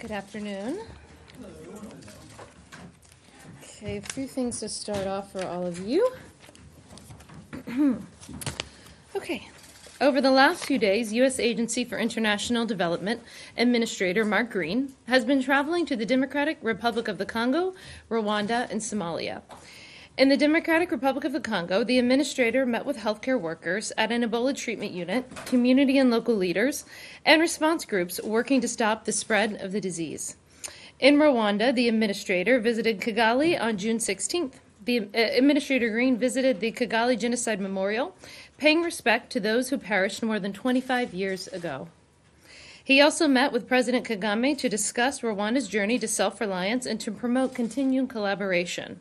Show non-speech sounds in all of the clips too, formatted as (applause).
Good afternoon. Okay, a few things to start off for all of you. (clears throat) okay. Over the last few days, U.S. Agency for International Development Administrator Mark Green has been traveling to the Democratic Republic of the Congo, Rwanda, and Somalia. In the Democratic Republic of the Congo, the administrator met with healthcare workers at an Ebola treatment unit, community and local leaders, and response groups working to stop the spread of the disease. In Rwanda, the administrator visited Kigali on June 16th. The uh, Administrator Green visited the Kigali Genocide Memorial, paying respect to those who perished more than 25 years ago. He also met with President Kagame to discuss Rwanda's journey to self reliance and to promote continued collaboration.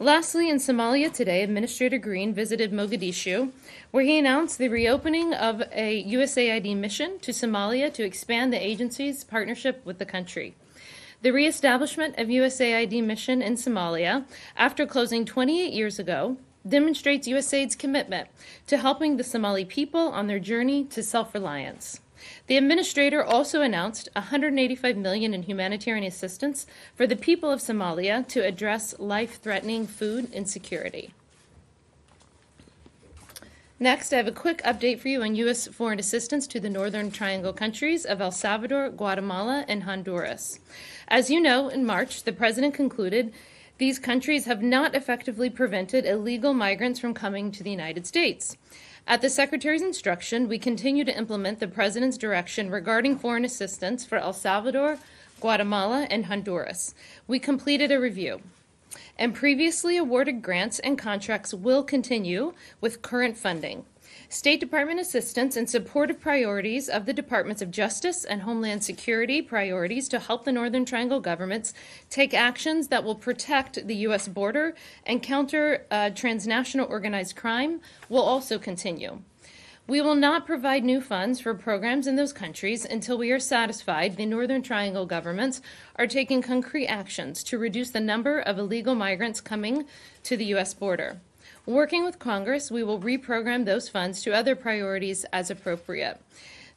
Lastly, in Somalia today, Administrator Green visited Mogadishu, where he announced the reopening of a USAID mission to Somalia to expand the agency's partnership with the country. The reestablishment of USAID mission in Somalia, after closing 28 years ago, demonstrates USAID's commitment to helping the Somali people on their journey to self-reliance. The administrator also announced 185 million in humanitarian assistance for the people of Somalia to address life-threatening food insecurity. Next, I have a quick update for you on U.S. foreign assistance to the Northern Triangle countries of El Salvador, Guatemala, and Honduras. As you know, in March, the President concluded these countries have not effectively prevented illegal migrants from coming to the United States. At the Secretary's instruction, we continue to implement the President's direction regarding foreign assistance for El Salvador, Guatemala, and Honduras. We completed a review and previously awarded grants and contracts will continue with current funding. State Department assistance in support of priorities of the Departments of Justice and Homeland Security priorities to help the Northern Triangle governments take actions that will protect the U.S. border and counter uh, transnational organized crime will also continue. We will not provide new funds for programs in those countries until we are satisfied the Northern Triangle governments are taking concrete actions to reduce the number of illegal migrants coming to the U.S. border. Working with Congress, we will reprogram those funds to other priorities as appropriate.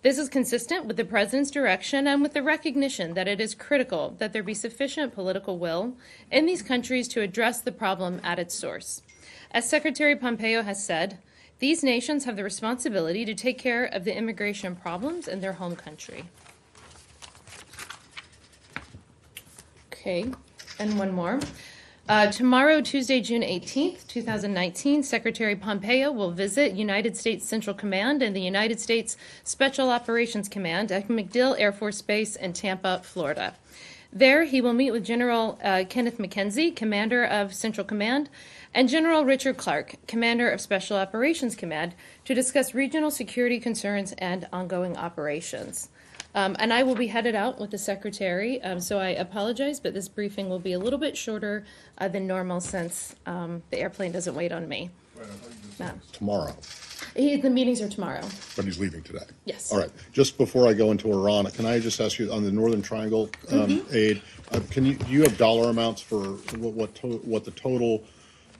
This is consistent with the President's direction and with the recognition that it is critical that there be sufficient political will in these countries to address the problem at its source. As Secretary Pompeo has said, these nations have the responsibility to take care of the immigration problems in their home country. Okay, and one more. Uh, tomorrow, Tuesday, June 18th, 2019, Secretary Pompeo will visit United States Central Command and the United States Special Operations Command at MacDill Air Force Base in Tampa, Florida. There, he will meet with General uh, Kenneth McKenzie, Commander of Central Command, and General Richard Clarke, Commander of Special Operations Command, to discuss regional security concerns and ongoing operations. Um, and I will be headed out with the secretary, um, so I apologize, but this briefing will be a little bit shorter uh, than normal since um, the airplane doesn't wait on me. No. tomorrow, He, the meetings are tomorrow. but he's leaving today. Yes. All right, just before I go into Iran, can I just ask you on the Northern Triangle um, Mm-hmm. aid, uh, can you, do you have dollar amounts for what, what, to- what the total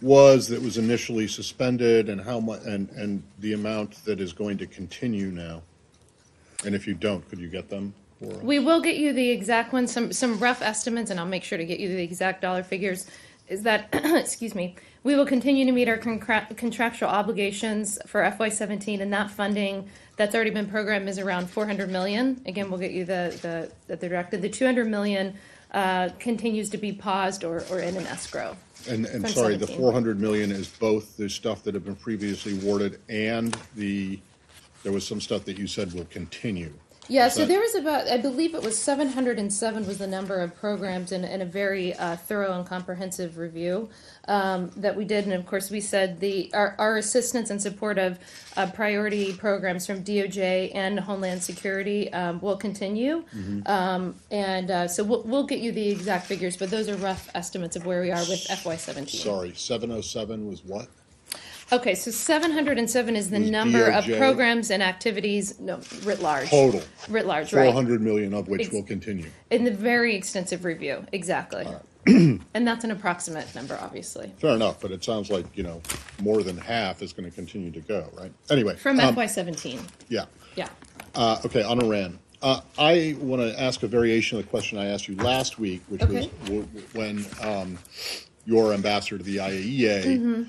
was that was initially suspended and how much, and, and the amount that is going to continue now? And if you don't, could you get them for us? We will get you the exact ones, some, some rough estimates, and I'll make sure to get you the exact dollar figures. Is that, (clears throat) excuse me, we will continue to meet our concra- contractual obligations for FY17, and that funding that's already been programmed is around 400 million. Again, we'll get you the, the, that they're directed. The 200 million uh, continues to be paused or, or in an escrow. And, and from sorry, the 17. four hundred million is both the stuff that have been previously awarded and the, there was some stuff that you said will continue. Yeah, so there was about, I believe it was 707 was the number of programs in, in a very uh, thorough and comprehensive review um, that we did. And of course, we said the our, our assistance and support of uh, priority programs from DOJ and Homeland Security um, will continue. Um, and uh, so we'll, we'll get you the exact figures, but those are rough estimates of where we are with FY17. Sorry, seven oh seven was what? Okay, so 707 is the Was number of DOJ programs and activities, no, writ large. Total. Writ large, Four right. hundred million of which will continue. In the very extensive review, exactly. (clears throat) and that's an approximate number, obviously. Fair enough, but it sounds like, you know, more than half is gonna continue to go, right? Anyway. From um, FY17, Yeah. yeah. Uh, okay, on Iran. Uh, I want to ask a variation of the question I asked you last week, which was Okay. w- w- when um, your ambassador to the IAEA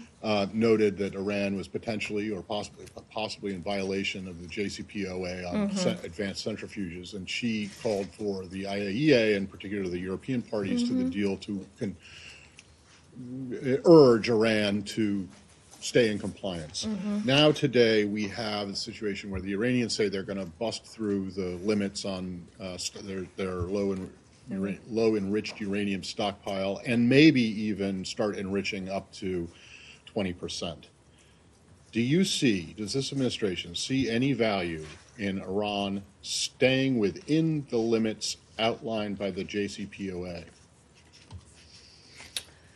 noted that Iran was potentially or possibly possibly in violation of the JCPOA on Mm-hmm. advanced centrifuges, and she called for the IAEA, and particularly the European parties to Mm-hmm. the deal, to con- urge Iran to stay in compliance. Mm-hmm. Now, today, we have a situation where the Iranians say they're going to bust through the limits on uh, st- their, their low, en- ura- low enriched uranium stockpile and maybe even start enriching up to 20%. Do you see, does this administration see any value in Iran staying within the limits outlined by the JCPOA?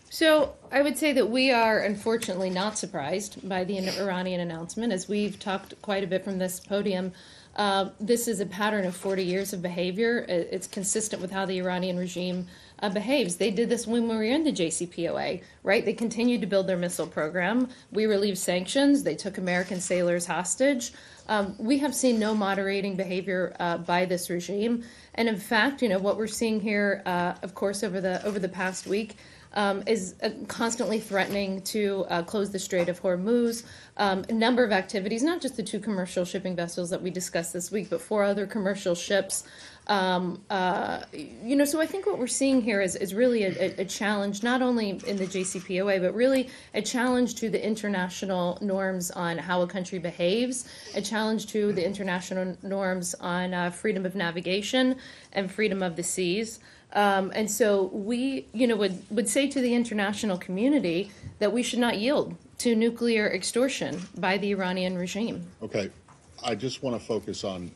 So I would say that we are unfortunately not surprised by the Iranian announcement, as we've talked quite a bit from this podium. Uh, this is a pattern of 40 years of behavior. It's consistent with how the Iranian regime uh, behaves. They did this when we were in the JCPOA, right? They continued to build their missile program. We relieved sanctions. They took American sailors hostage. Um, we have seen no moderating behavior uh, by this regime, and in fact, you know what we're seeing here, uh, of course, over the over the past week um, is uh, constantly threatening to uh, close the Strait of Hormuz. Um, a number of activities, not just the two commercial shipping vessels that we discussed this week, but four other commercial ships. Um, uh, you know, so I think what we're seeing here is, is really a, a- challenge, not only in the JCPOA, but really a challenge to the international norms on how a country behaves, a challenge to the international norms on uh, freedom of navigation and freedom of the seas. Um, and so we, you know, would, would say to the international community that we should not yield to nuclear extortion by the Iranian regime. Okay, I just want to focus on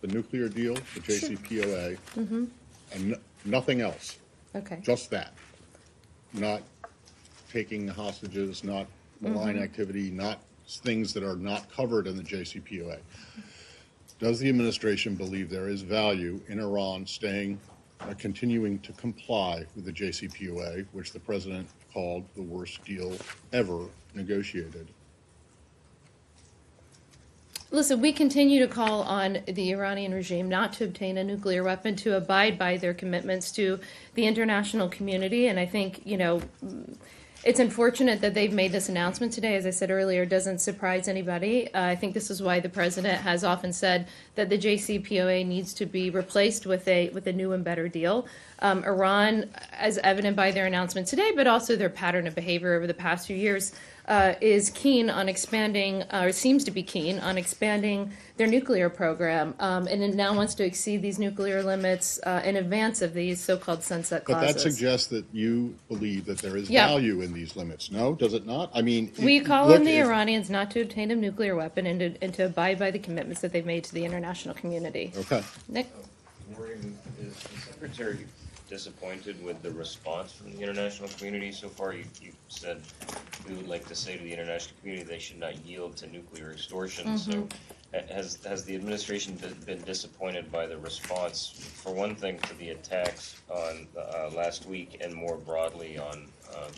the nuclear deal, the JCPOA, and no- nothing else, Okay. just that. Not taking hostages, not malign activity, not things that are not covered in the JCPOA. Does the administration believe there is value in Iran staying, uh, continuing to comply with the JCPOA, which the president called the worst deal ever negotiated? Listen, we continue to call on the Iranian regime not to obtain a nuclear weapon, to abide by their commitments to the international community. And I think, you know, it's unfortunate that they've made this announcement today. As I said earlier, it doesn't surprise anybody. Uh, I think this is why the president has often said that the JCPOA needs to be replaced with a with a new and better deal. Um, Iran, as evident by their announcement today, but also their pattern of behavior over the past few years, uh, is keen on expanding, uh, or seems to be keen on expanding their nuclear program, um, and it now wants to exceed these nuclear limits uh, in advance of these so-called sunset clauses. But clauses. that suggests that you believe that there is Yeah. value in these limits, no? Does it not? I mean. We it- call look, on the if- Iranians not to obtain a nuclear weapon and to, and to abide by the commitments that they've made to the international community. Okay. Nick? Maureen, is the secretary disappointed with the response from the international community so far? You, you said we would like to say to the international community they should not yield to nuclear extortion. So has, has the administration been, been disappointed by the response, for one thing, to the attacks on, uh, last week and more broadly on, um,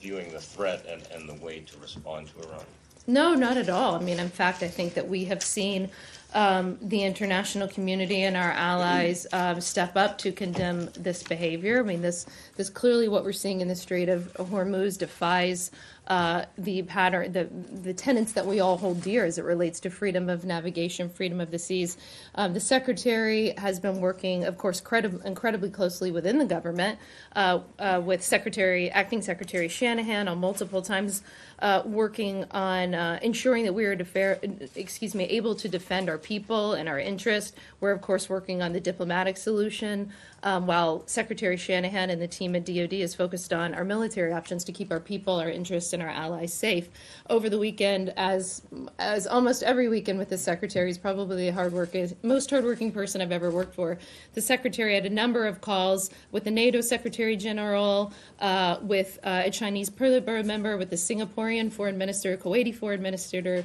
viewing the threat and, and the way to respond to Iran? No, not at all. I mean, in fact, I think that we have seen um, the international community and our allies um, step up to condemn this behavior. I mean, this this clearly what we're seeing in the Strait of Hormuz defies uh, the pattern, the the tenets that we all hold dear as it relates to freedom of navigation, freedom of the seas. Um, the secretary has been working, of course, credib- incredibly closely within the government uh, uh, with Secretary, Acting Secretary Shanahan on multiple times uh, working on uh, ensuring that we are defer- excuse me, able to defend our people and our interests. We're of course working on the diplomatic solution, um, while Secretary Shanahan and the team at DoD is focused on our military options to keep our people, our interests, and our allies safe. Over the weekend, as as almost every weekend with the secretary, is probably the hard work most hardworking person I've ever worked for. The secretary had a number of calls with the NATO Secretary General, uh, with uh, a Chinese Politburo member, with the Singaporean Foreign Minister, Kuwaiti Foreign Minister,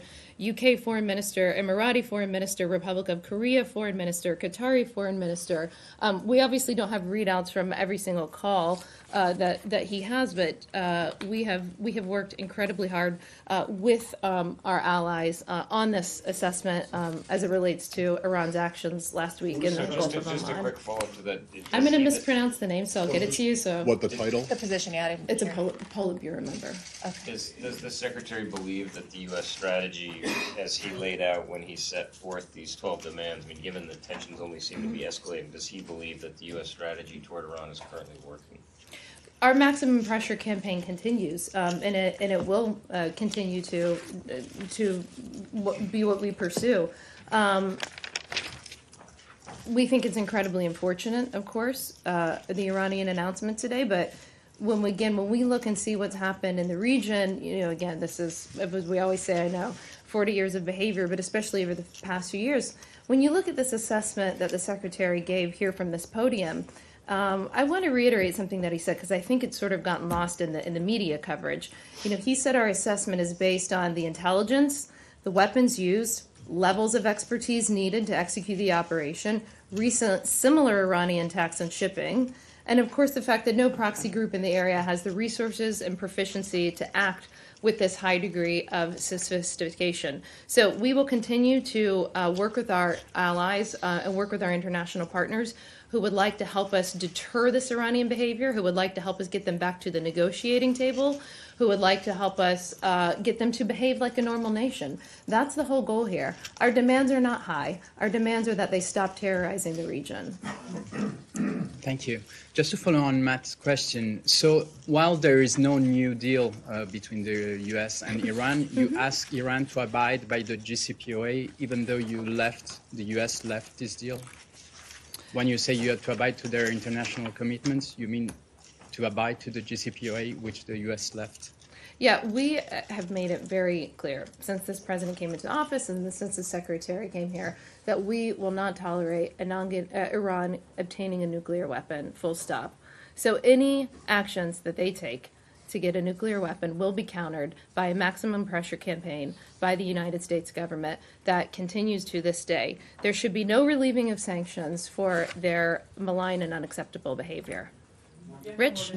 UK Foreign Minister, Emirati Foreign Minister, Republic of Korea Foreign Minister, Qatari Foreign Minister. Um, we obviously don't have readouts from every single call uh, that that he has, but uh, we have we have worked incredibly hard uh, with um, our allies uh, on this assessment um, as it relates to Iran's actions last week in the just, Gulf a- of just a quick follow-up to that. I'm going to mispronounce the name, so I'll get it to you. So What the title? The position, yeah. I it's a hear. Pol- Politburo member. Does, does the secretary believe that the U.S. strategy, as he laid out when he set forth these 12 demands, I mean, given the tensions only seem to be escalating, does he believe that the U.S. strategy toward Iran is currently working? Our maximum pressure campaign continues, um, and it and it will uh, continue to uh, to w- be what we pursue. Um, we think it's incredibly unfortunate, of course, uh, the Iranian announcement today, but when we again when we look and see what's happened in the region, you know, again, this is as we always say, I know, 40 years of behavior, but especially over the past few years, when you look at this assessment that the secretary gave here from this podium. Um, I want to reiterate something that he said because I think it's sort of gotten lost in the in the media coverage. You know, he said our assessment is based on the intelligence, the weapons used, levels of expertise needed to execute the operation, recent similar Iranian attacks on shipping, and of course the fact that no proxy group in the area has the resources and proficiency to act with this high degree of sophistication. So we will continue to uh, work with our allies uh, and work with our international partners who would like to help us deter this Iranian behavior, who would like to help us get them back to the negotiating table, who would like to help us uh, get them to behave like a normal nation. That's the whole goal here. Our demands are not high. Our demands are that they stop terrorizing the region. Thank you. Just to follow on Matt's question, so while there is no new deal uh, between the US and (laughs) Iran, you ask Iran to abide by the JCPOA even though you left, the US left this deal? When you say you have to abide to their international commitments, you mean to abide to the JCPOA which the US left? Yeah, we uh, have made it very clear since this president came into office and since the secretary came here that we will not tolerate uh, Iran obtaining a nuclear weapon, full stop. So any actions that they take to get a nuclear weapon will be countered by a maximum pressure campaign by the United States government that continues to this day. There should be no relieving of sanctions for their malign and unacceptable behavior. Rich?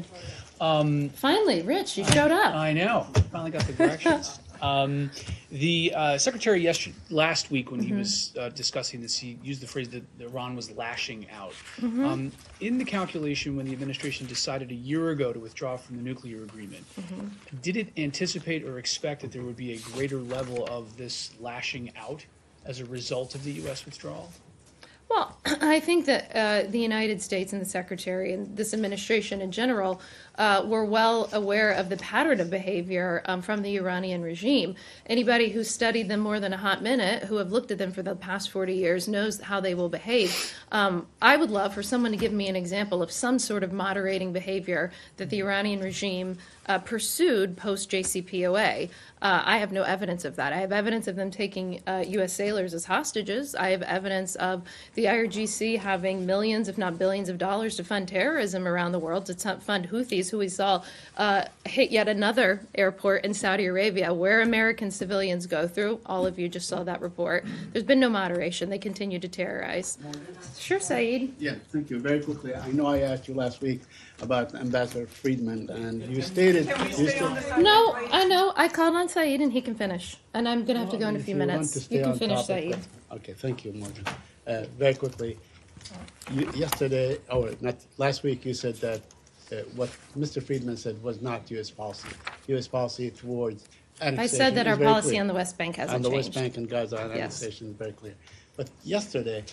Finally, Rich, you showed up. I know. Finally got the directions. (laughs) um, the uh, secretary yesterday, last week, when he was uh, discussing this, he used the phrase that Iran was lashing out. Um, in the calculation, when the administration decided a year ago to withdraw from the nuclear agreement, did it anticipate or expect that there would be a greater level of this lashing out as a result of the U.S. withdrawal? Well, (clears throat) I think that uh, the United States and the Secretary and this administration in general uh, were well aware of the pattern of behavior um, from the Iranian regime. Anybody who's studied them more than a hot minute, who have looked at them for the past 40 years, knows how they will behave. Um, I would love for someone to give me an example of some sort of moderating behavior that the Iranian regime uh, pursued post JCPOA. Uh, I have no evidence of that. I have evidence of them taking uh, U.S. sailors as hostages. I have evidence of the IRGC having millions, if not billions, of dollars to fund terrorism around the world, to fund Houthis, who we saw uh, hit yet another airport in Saudi Arabia where American civilians go through. All of you just saw that report. There's been no moderation. They continue to terrorize. Sure, Saeed. Yeah, thank you. Very quickly, I know I asked you last week about Ambassador Friedman, and you stated. you sta- No, I know. I called on Saeed and he can finish. And I'm going to have to go in a If few you want minutes. to stay You can on finish, topic, Saeed. Okay, thank you, Morgan. Uh, Very quickly, you- yesterday, or not, last week, you said that uh, what Mr. Friedman said was not U.S. policy. U.S. policy towards annexation. I said that our policy clear. on the West Bank hasn't On the changed. West Bank and Gaza Yes. annexation is very clear. But yesterday,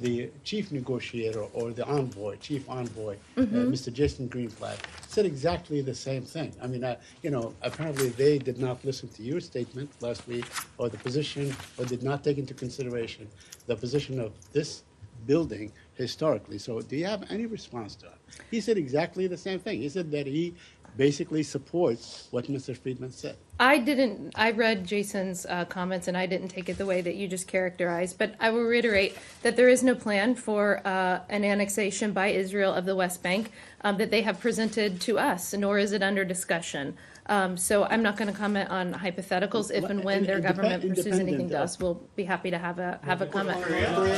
the chief negotiator or the envoy, chief envoy, Mm-hmm. uh, Mr. Jason Greenblatt, said exactly the same thing. I mean, uh, you know, apparently they did not listen to your statement last week or the position, or did not take into consideration the position of this building historically. So do you have any response to that? He said exactly the same thing. He said that he basically supports what Mr. Friedman said. I didn't. I read Jason's uh, comments and I didn't take it the way that you just characterized. But I will reiterate that there is no plan for uh, an annexation by Israel of the West Bank um, that they have presented to us, nor is it under discussion. Um, so I'm not going to comment on hypotheticals if and when their government pursues anything independent to us. We'll be happy to have a have a comment.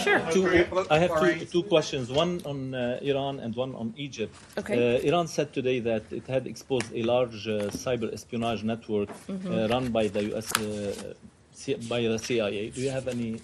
Sure. Two, I have two, two questions, one on uh, Iran and one on Egypt. Okay. Uh, Iran said today that it had exposed a large uh, cyber espionage network Mm-hmm. uh, run by the US, uh, C- by the CIA. Do you have any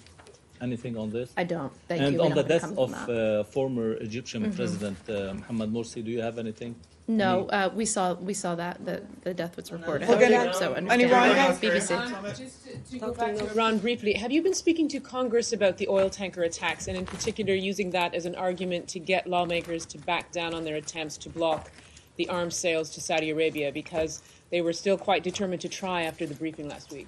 anything on this? I don't. Thank and you. We on the death comment of on that. Mm-hmm. uh, former Egyptian President uh, Mohammed Morsi, do you have anything? No, uh, we saw we saw that the the death was reported. We're gonna- so Iran, understand. guys? BBC. Just to, to go back to Iran briefly, have you been speaking to Congress about the oil tanker attacks, and in particular using that as an argument to get lawmakers to back down on their attempts to block the arms sales to Saudi Arabia because they were still quite determined to try after the briefing last week?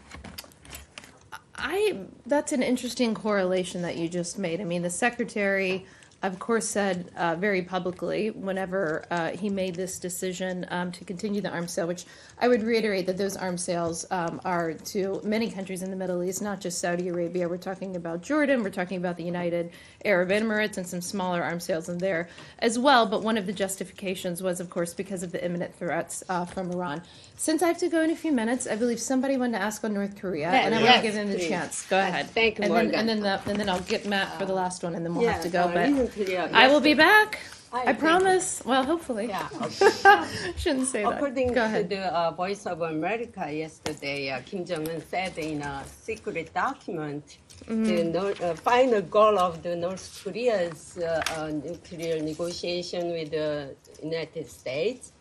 I that's an interesting correlation that you just made. I mean, the secretary, of course, said uh, very publicly whenever uh, he made this decision um, to continue the arms sale, which I would reiterate that those arms sales um, are to many countries in the Middle East, not just Saudi Arabia. We're talking about Jordan, we're talking about the United Arab Emirates, and some smaller arms sales in there as well. But one of the justifications was, of course, because of the imminent threats uh, from Iran. Since I have to go in a few minutes, I believe somebody wanted to ask on North Korea, and I want to give them the please. chance. Go ahead. Thank you, and then, and then the, and then I'll get Matt for the last one, and then we'll have to go. uh, But I will be back. I you. promise. Well, hopefully. Yeah. (laughs) Shouldn't say that. According Go to the uh, Voice of America yesterday, uh, Kim Jong Un said in a secret document Mm-hmm. the uh, final goal of the North Korea's uh, uh, nuclear negotiation with the United States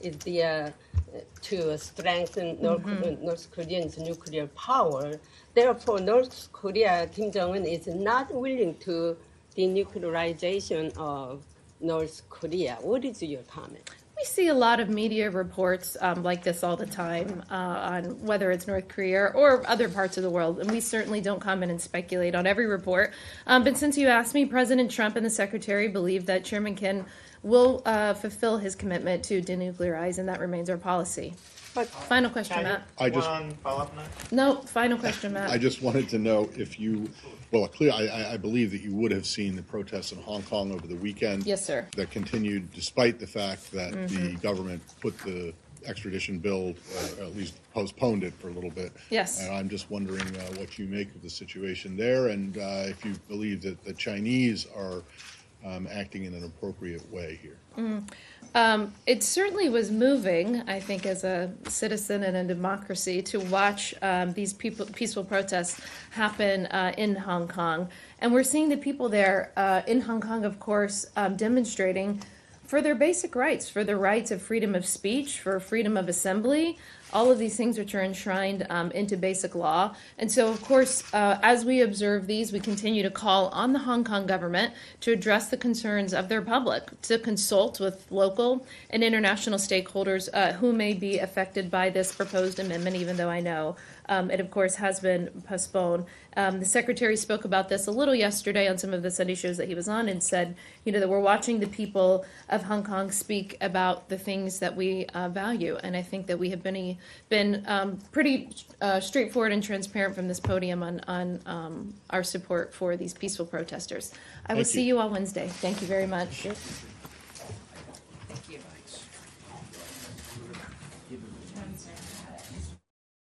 is the uh, to strengthen North, Mm-hmm. North Korean's nuclear power. Therefore, North Korea Kim Jong Un is not willing to denuclearization of North Korea. What is your comment? We see a lot of media reports um, like this all the time uh, on whether it's North Korea or other parts of the world, and we certainly don't comment and speculate on every report. Um, but since you asked me, President Trump and the Secretary believe that Chairman Kim will uh, fulfill his commitment to denuclearize, and that remains our policy. Final question, Matt. I just, One follow-up, Matt? No, final question, Matt. I just wanted to know if you, well, clear, I, I- I believe that you would have seen the protests in Hong Kong over the weekend. Yes, sir. That continued despite the fact that the Mm-hmm. government put the extradition bill, uh, at least postponed it for a little bit. Yes. And I'm just wondering uh, what you make of the situation there and uh, if you believe that the Chinese are um, acting in an appropriate way here. Um, it certainly was moving, I think, as a citizen and a democracy, to watch um, these people, peaceful protests happen uh, in Hong Kong. And we're seeing the people there uh, in Hong Kong, of course, um, demonstrating for their basic rights, for their rights of freedom of speech, for freedom of assembly, all of these things which are enshrined um, into basic law. And so, of course, uh, as we observe these, we continue to call on the Hong Kong government to address the concerns of their public, to consult with local and international stakeholders uh, who may be affected by this proposed amendment, even though I know um, it, of course, has been postponed. Um, the secretary spoke about this a little yesterday on some of the Sunday shows that he was on and said, you know, that we're watching the people of Hong Kong speak about the things that we uh, value. And I think that we have been, been um, pretty uh, straightforward and transparent from this podium on, on um, our support for these peaceful protesters. I will Thank see you. you all Wednesday. Thank you very much.